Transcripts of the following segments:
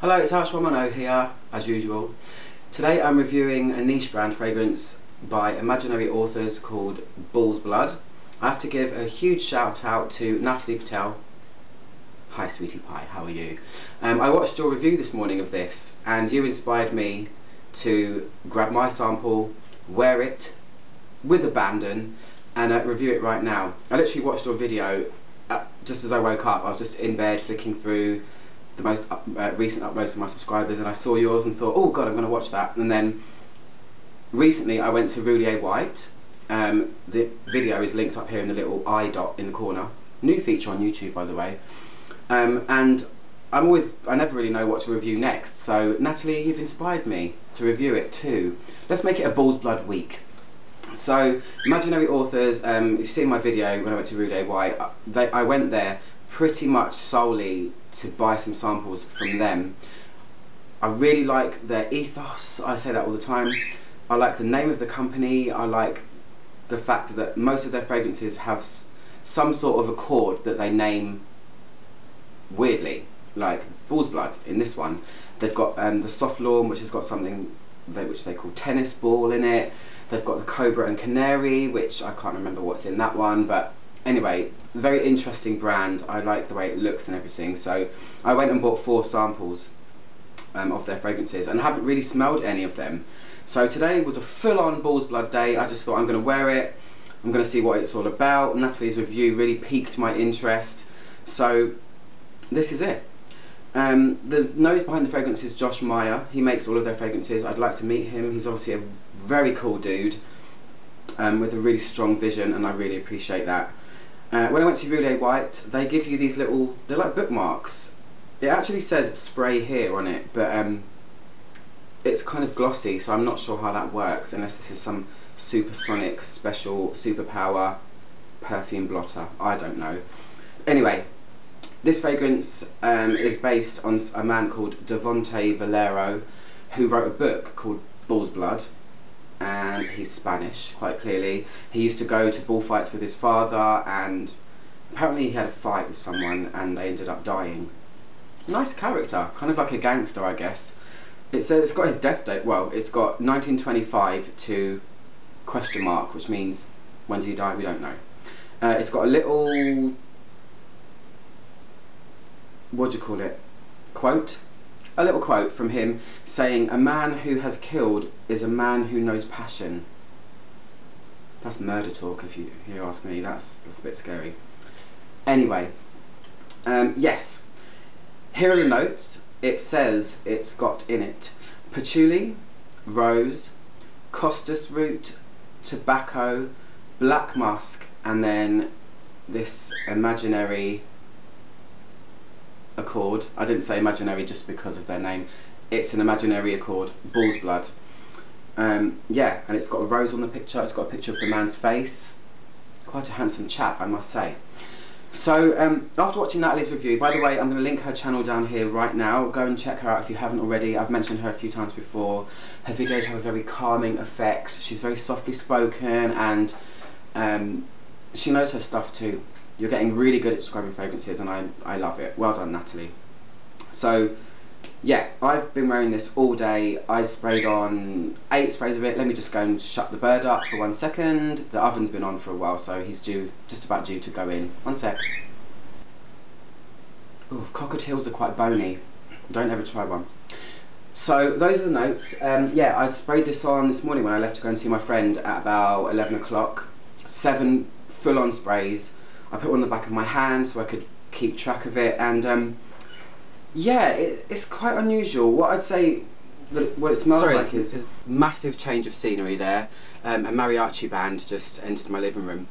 Hello, it's Ash Romano here, as usual. Today I'm reviewing a niche brand fragrance by imaginary authors called Bull's Blood. I have to give a huge shout out to Natalie Patel. Hi sweetie pie, how are you? Um, I watched your review this morning of this and you inspired me to grab my sample, wear it with abandon and uh, review it right now. I literally watched your video uh, just as I woke up. I was just in bed flicking through the most up, uh, recent uploads of my subscribers and I saw yours and thought, oh god, I'm going to watch that. And then recently I went to Roullier White. Um, the video is linked up here in the little i dot in the corner. New feature on YouTube, by the way. Um, and I'm always, I never really know what to review next. So Natalie, you've inspired me to review it too. Let's make it a Bull's Blood week. So, imaginary authors, um, if you've seen my video when I went to Roullier White, uh, they, I went there pretty much solely to buy some samples from them. I really like their ethos, I say that all the time. I like the name of the company, I like the fact that most of their fragrances have some sort of accord that they name weirdly, like Bull's Blood in this one. They've got um, the Soft Lawn, which has got something they, which they call tennis ball in it. They've got the Cobra and Canary, which I can't remember what's in that one, but anyway, very interesting brand. I like the way it looks and everything. So I went and bought four samples um, of their fragrances and haven't really smelled any of them. So today was a full-on Bull's Blood day. I just thought I'm going to wear it. I'm going to see what it's all about. Natalie's review really piqued my interest. So this is it. Um, the nose behind the fragrance is Josh Meyer. He makes all of their fragrances. I'd like to meet him. He's obviously a very cool dude um, with a really strong vision, and I really appreciate that. Uh, when I went to Roullier White, they give you these little, they're like bookmarks. It actually says spray here on it, but um, it's kind of glossy, so I'm not sure how that works, unless this is some supersonic, special, superpower perfume blotter. I don't know. Anyway, this fragrance um, is based on a man called Devonte Valero, who wrote a book called Bull's Blood, and he's Spanish, quite clearly. He used to go to bullfights with his father, and apparently he had a fight with someone, and they ended up dying. Nice character, kind of like a gangster, I guess. It says it's got his death date. Well, it's got 1925 to question mark, which means when did he die? We don't know. Uh, it's got a little what do you call it, quote, a little quote from him saying, a man who has killed is a man who knows passion. That's murder talk if you, if you ask me, that's, that's a bit scary. Anyway, um, yes, here are the notes. It says it's got in it patchouli, rose, costus root, tobacco, black musk, and then this imaginary accord. I didn't say imaginary just because of their name. It's an imaginary accord, bull's blood. Um, yeah, and it's got a rose on the picture. It's got a picture of the man's face. Quite a handsome chap, I must say. So, um, after watching Natalie's review, by the way, I'm going to link her channel down here right now. Go and check her out if you haven't already. I've mentioned her a few times before. Her videos have a very calming effect. She's very softly spoken and um, she knows her stuff too. You're getting really good at describing fragrances and I, I love it. Well done, Natalie. So, yeah, I've been wearing this all day. I sprayed on eight sprays of it. Let me just go and shut the bird up for one second. The oven's been on for a while, so he's due, just about due to go in. One sec. Ooh, cockatiels are quite bony. Don't ever try one. So those are the notes. Um, yeah, I sprayed this on this morning when I left to go and see my friend at about 11 o'clock. Seven full-on sprays. I put one on the back of my hand so I could keep track of it. And um, yeah it, it's quite unusual. What I'd say that what it smells Sorry, like is, is massive change of scenery there. Um, a mariachi band just entered my living room.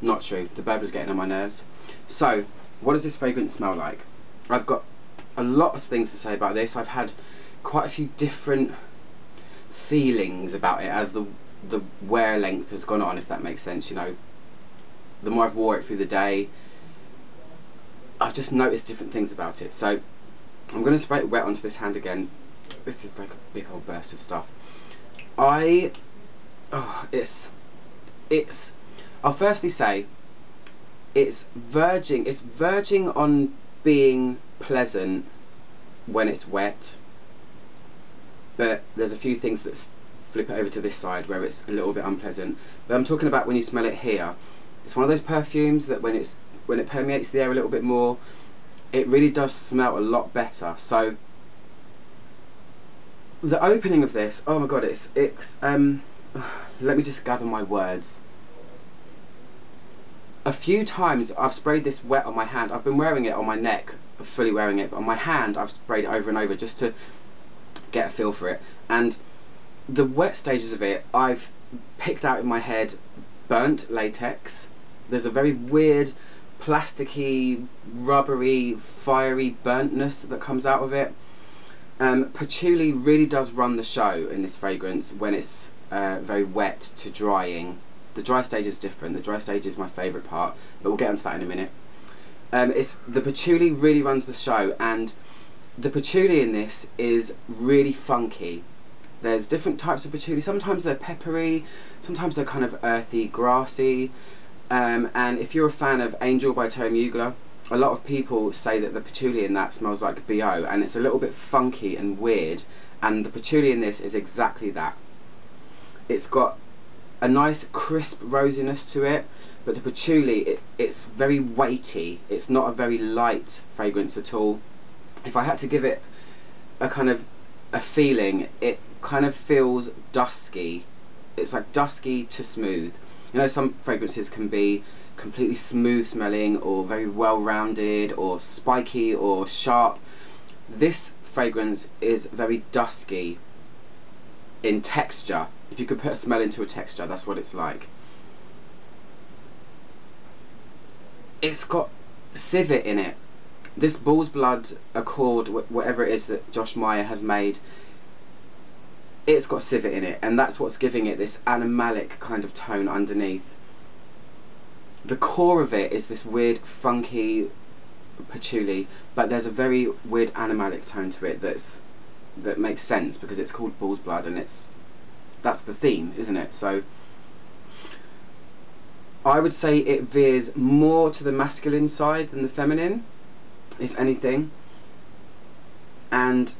Not true. The bed was getting on my nerves. So what does this fragrance smell like? I've got a lot of things to say about this. I've had quite a few different feelings about it as the the wear length has gone on if that makes sense you know the more I've wore it through the day, I've just noticed different things about it. So I'm going to spray it wet onto this hand again. This is like a big old burst of stuff. I, oh, it's, it's, I'll firstly say, it's verging, it's verging on being pleasant when it's wet but there's a few things that flip it over to this side where it's a little bit unpleasant but I'm talking about when you smell it here it's one of those perfumes that when it's when it permeates the air a little bit more it really does smell a lot better. So the opening of this oh my god it's it's um let me just gather my words. A few times I've sprayed this wet on my hand. I've been wearing it on my neck fully wearing it but on my hand I've sprayed it over and over just to get a feel for it. And the wet stages of it I've picked out in my head burnt latex there's a very weird plasticky rubbery fiery burntness that comes out of it um, patchouli really does run the show in this fragrance when it's uh, very wet to drying the dry stage is different the dry stage is my favourite part but we'll get onto that in a minute um, it's the patchouli really runs the show and the patchouli in this is really funky. There's different types of patchouli. Sometimes they're peppery, sometimes they're kind of earthy, grassy. Um, and if you're a fan of Angel by Thierry Mugler, a lot of people say that the patchouli in that smells like BO, and it's a little bit funky and weird. And the patchouli in this is exactly that. It's got a nice crisp rosiness to it, but the patchouli, it, it's very weighty. It's not a very light fragrance at all if I had to give it a kind of a feeling, it kind of feels dusky. It's like dusky to smooth. You know, some fragrances can be completely smooth smelling or very well rounded or spiky or sharp. This fragrance is very dusky in texture. If you could put a smell into a texture, that's what it's like. It's got civet in it this bull's blood accord, whatever it is that Josh Meyer has made, it's got civet in it, and that's what's giving it this animalic kind of tone underneath. The core of it is this weird, funky patchouli, but there's a very weird animalic tone to it that's that makes sense because it's called bull's blood, and it's that's the theme, isn't it? So. I would say it veers more to the masculine side than the feminine if anything. And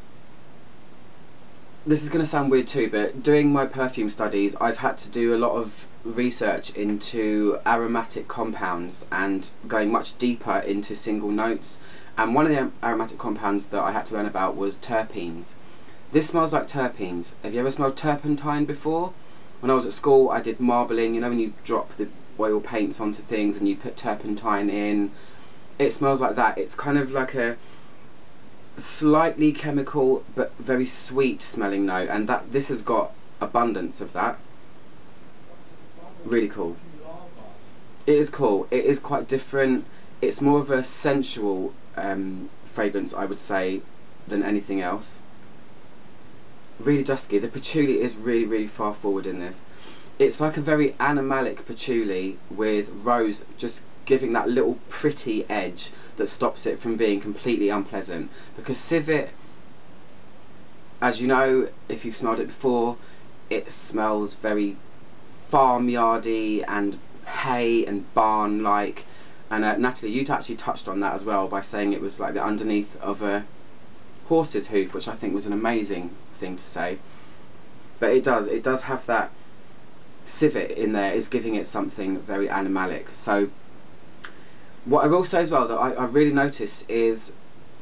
this is going to sound weird too, but doing my perfume studies, I've had to do a lot of research into aromatic compounds and going much deeper into single notes. And one of the aromatic compounds that I had to learn about was terpenes. This smells like terpenes. Have you ever smelled turpentine before? When I was at school, I did marbling. You know when you drop the oil paints onto things and you put turpentine in it smells like that. It's kind of like a slightly chemical but very sweet smelling note and that this has got abundance of that. Really cool. It is cool. It is quite different. It's more of a sensual um, fragrance I would say than anything else. Really dusky. The patchouli is really really far forward in this. It's like a very animalic patchouli with rose just giving that little pretty edge that stops it from being completely unpleasant. Because civet, as you know, if you've smelled it before, it smells very farmyardy and hay and barn like. And uh, Natalie, you'd actually touched on that as well by saying it was like the underneath of a horse's hoof, which I think was an amazing thing to say. But it does, it does have that civet in there, is giving it something very animalic. So what I will say as well that I, I really noticed is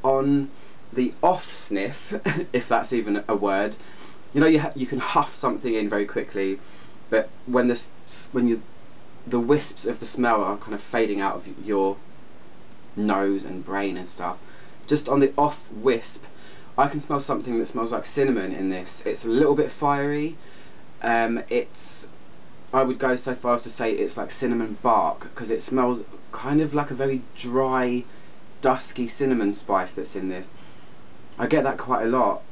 on the off sniff, if that's even a word, you know you you can huff something in very quickly, but when this when you the wisps of the smell are kind of fading out of your nose and brain and stuff, just on the off wisp, I can smell something that smells like cinnamon in this. It's a little bit fiery. Um, it's I would go so far as to say it's like cinnamon bark because it smells kind of like a very dry, dusky cinnamon spice that's in this. I get that quite a lot.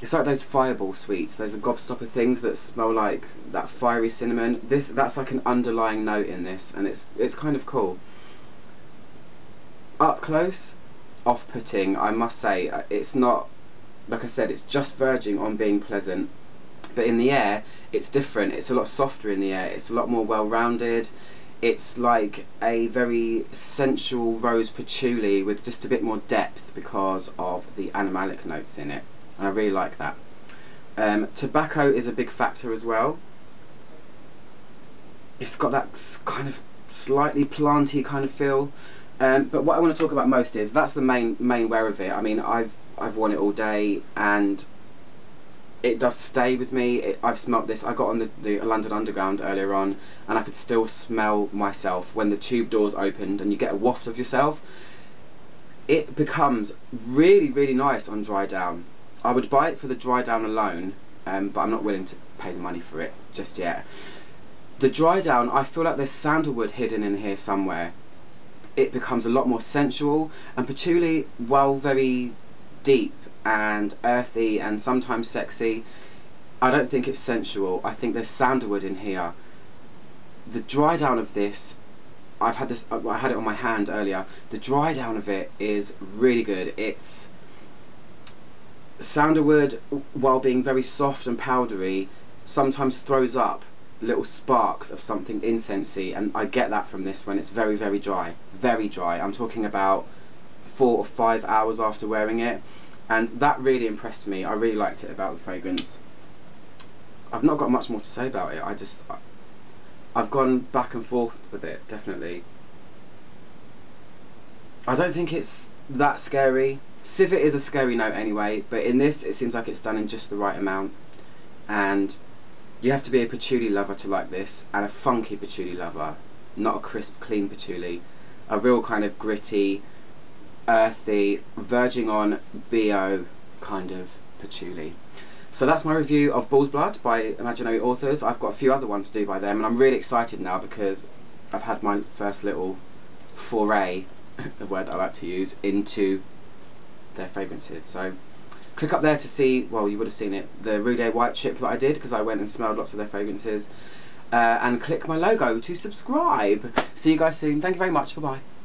It's like those fireball sweets, those gobstopper things that smell like that fiery cinnamon. This that's like an underlying note in this, and it's it's kind of cool. Up close, off-putting. I must say, uh, it's not. Like I said, it's just verging on being pleasant but in the air it's different it's a lot softer in the air it's a lot more well rounded it's like a very sensual rose patchouli with just a bit more depth because of the animalic notes in it and I really like that. Um, tobacco is a big factor as well. It's got that kind of slightly planty kind of feel. Um, but what I want to talk about most is that's the main main wear of it. I mean, I've I've worn it all day and it does stay with me. It, I've smelt this. I got on the, the London Underground earlier on, and I could still smell myself when the tube doors opened, and you get a waft of yourself. It becomes really, really nice on dry down. I would buy it for the dry down alone, um, but I'm not willing to pay the money for it just yet. The dry down, I feel like there's sandalwood hidden in here somewhere. It becomes a lot more sensual, and patchouli, while very deep and earthy and sometimes sexy, I don't think it's sensual. I think there's sandalwood in here. The dry down of this I've had this I had it on my hand earlier the dry down of it is really good it's Sandalwood, while being very soft and powdery, sometimes throws up little sparks of something incensey, and I get that from this when it's very, very dry. Very dry. I'm talking about four or five hours after wearing it, and that really impressed me. I really liked it about the fragrance. I've not got much more to say about it. I just, I've gone back and forth with it, definitely. I don't think it's that scary. Civet is a scary note anyway, but in this it seems like it's done in just the right amount. And you have to be a patchouli lover to like this, and a funky patchouli lover, not a crisp, clean patchouli. A real kind of gritty, earthy, verging on bio kind of patchouli. So that's my review of Bull's Blood by Imaginary Authors. I've got a few other ones to do by them, and I'm really excited now because I've had my first little foray, the word I like to use, into their fragrances. So click up there to see, well you would have seen it, the Roullier White Chip that I did because I went and smelled lots of their fragrances. Uh, and click my logo to subscribe. See you guys soon. Thank you very much. Bye bye.